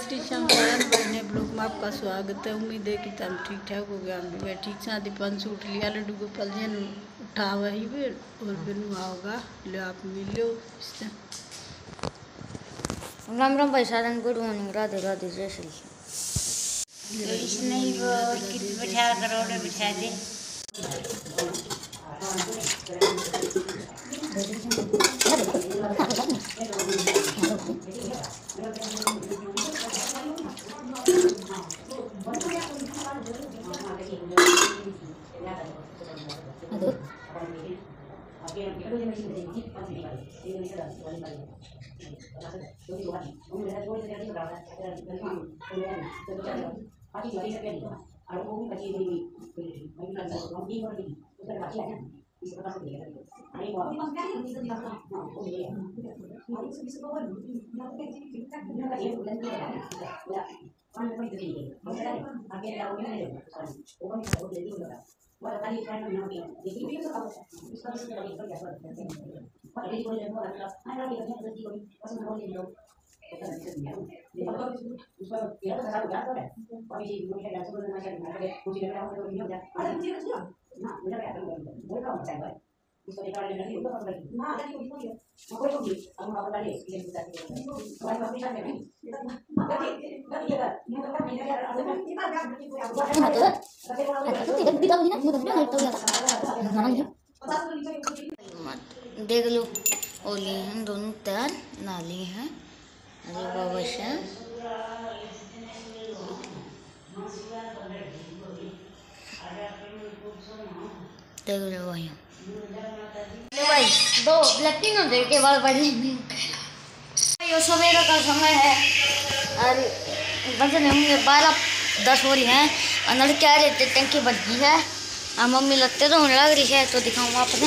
श्री श्याम नारायण बने ब्लॉक में आपका स्वागत है। उम्मीद है कि तुम ठीक ठाक हो गया हम भी मैं ठीक साथ पंच उठ लिया लड्डू गोपाल जी ने उठा वही भी और बिनु आओगा। ले आप मिलो। इससे राम राम भाई साधन गुड मॉर्निंग राधे राधे जय श्री श्याम तो इसने ही वो किट बिठा करोड़े बिठा दे। Bueno, tal y Nah, itu देख लो, ओली हैं, दोनों तैयार नाली हैं अरे बाबा से देख लो भाई भाई, दो ब्लैकिंग हो जाए के बाद बढ़े ये सवेरे का समय है। और बजने होंगे बारह दस हो रही हैं। और लड़के आ रहे थे टंकी बज गई है। और मम्मी लगते तो लग रही है तो दिखाऊँ आपने।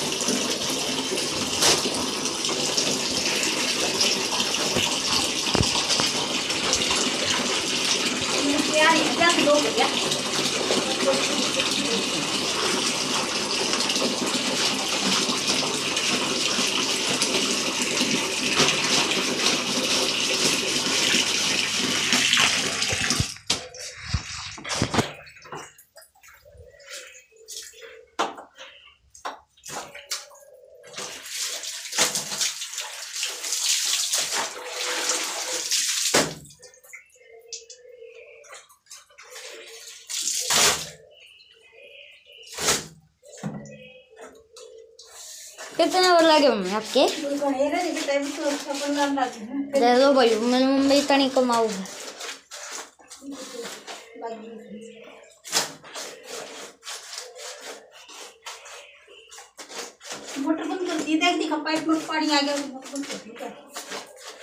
लो भाई ओके ओ थे मम्मी ओ थे कितने बार लगे मम्मी आपके? दे दो भाई, मेरी मम्मी तनी कमाऊ है मोटर बंद कर दी देख पानी आ गया मोटर बंद कर दी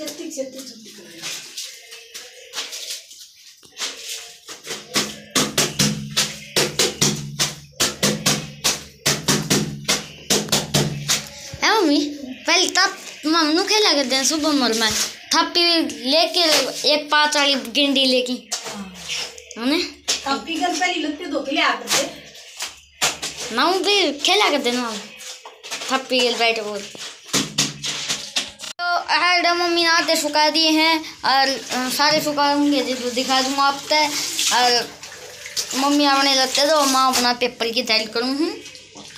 क्या छत्ती छत्ती छत्ती कर मम्मी? पहले तब खेला करते हैं सुबह मोर में। थप्पी लेके एक पाँच वाली गिंडी लेके। है। ना? अब पिघल पहले लगते दो के लिए थे। ना भी खेला करते ना थप्पी बैठे बोल तो हेड मम्मी ने आते सुखा दिए हैं। और सारे सुखाऊँगे जो दिखा दूँ आप तक और, मम्मी अपने लगते तो माँ अपना पेपर की तैयारी करूँ हूँ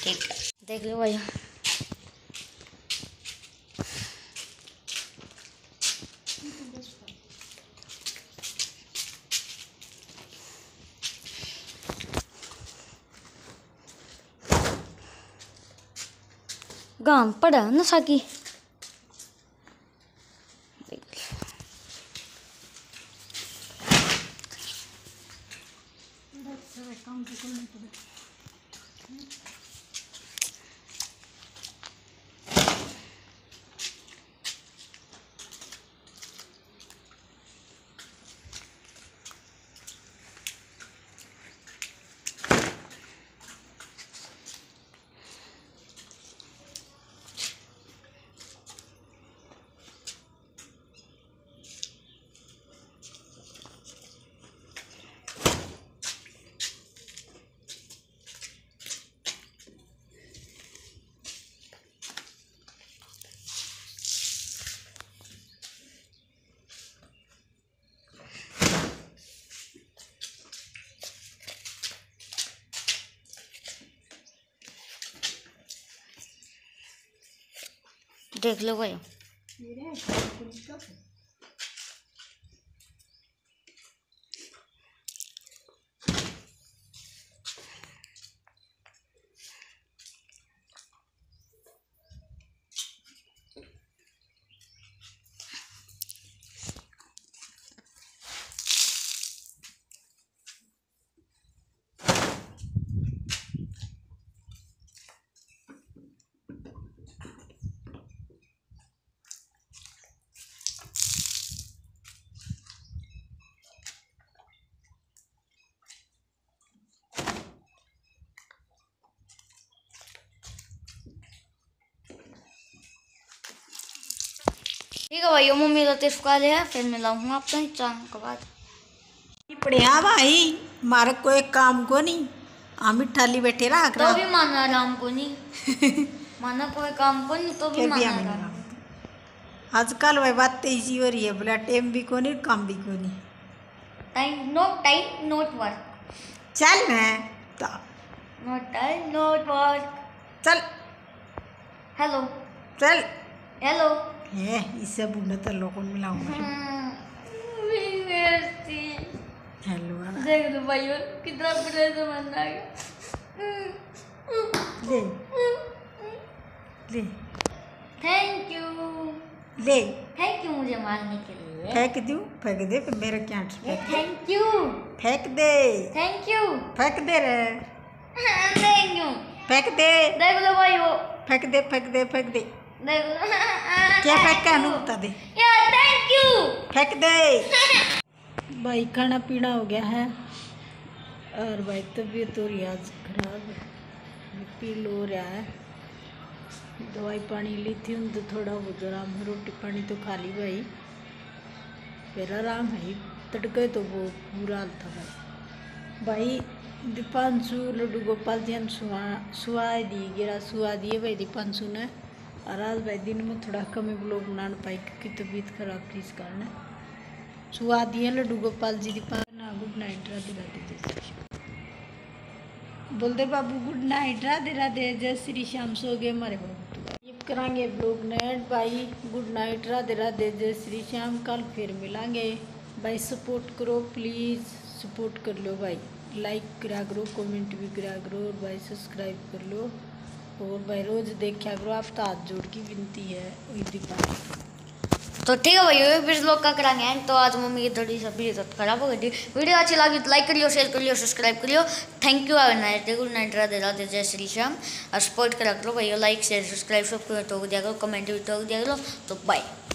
ठीक है। देख लो भैया। गाम पड़ा ना साकी? काम बिल्कुल नहीं पड़े देख लो भाई। ठीक है भाई मम्मी तो तिफका लिया फिर मिलाऊँगा आपसे चाँद के बाद। पढ़िया भाई मारे कोई काम को नहीं। आमी ठाली बैठे रहा तो भी माना राम को नहीं। माना कोई काम को नहीं तो भी माना राम। आजकल वह बात तेज़ी हो रही है बोला टाइम भी को नहीं काम भी को नहीं। Time no time note work चल मैं तो। नो टाइम नोट वर्क चल। हेलो चल। हेलो है इससे बूढ़े तो लोगों में मिलाऊँगा हेलो देख लो भाई कितना है। ले। ले। थैंक यू ले। थैंक यू मुझे मारने के लिए। फेंक दूँ? फेंक दे फिर मेरे क्या थैंक यू फेंक दे। थैंक यू फेंक दे। रे। थैंक यू फेंक दे। देख लो भाई वो। फेंक दे फेंक दे फेंक दे। क्या फेंक का अनु बता दे? यार थैंक यू फेंक दे। भाई खाना पीना हो गया है। और भाई तबीयत हो रही आज खराब बीपी लो रहा है। दवाई पानी ली थी उन तो थोड़ा बहुत आराम है रोटी पानी तो खा ली भाई। फिर आराम है तड़के तो वो बुरा हाल था भाई। भाई दीपांशु लड्डू गोपाल जी सुहा सुहा दी गिरा सुहा दिए भाई दीपांशु ने। और आज भाई दिन में थोड़ा कम ब्लॉग बना पाई, क्योंकि तबीयत खराब थी इस कारण। सुहा दिए लड्डू गोपाल जी दीपान ना, गुड नाइट, राधे राधे श्री श्याम बोल दे बाबू, गुड नाइट, राधे राधे, जय श्री श्याम, सो गए हमारे बाबू। तो करांगे ब्लॉग नेट भाई, गुड नाइट, राधे राधे, जय श्री श्याम, कल फिर मिलांगे। भाई सपोर्ट करो प्लीज़ सपोर्ट कर लो, भाई। लाइक करा करो कमेंट भी करा करो, और भाई सब्सक्राइब कर लो। और भाई रोज़ देखा करो आप तो हाथ जोड़ की विनती है तो ठीक है भाई फिर लोग का कराएँगे एंड तो आज मम्मी की थोड़ी सी तबीयत खराब हो गई वीडियो अच्छी लगी तो लाइक करियो शेयर करियो सब्सक्राइब करियो। Thank you have night good night Radhe Radhe, जय श्री श्याम। और सपोर्ट करा करो भाई लाइक शेयर सब्सक्राइब सब कुछ तो दिया करो कमेंट भी तो दिया करो। तो बाय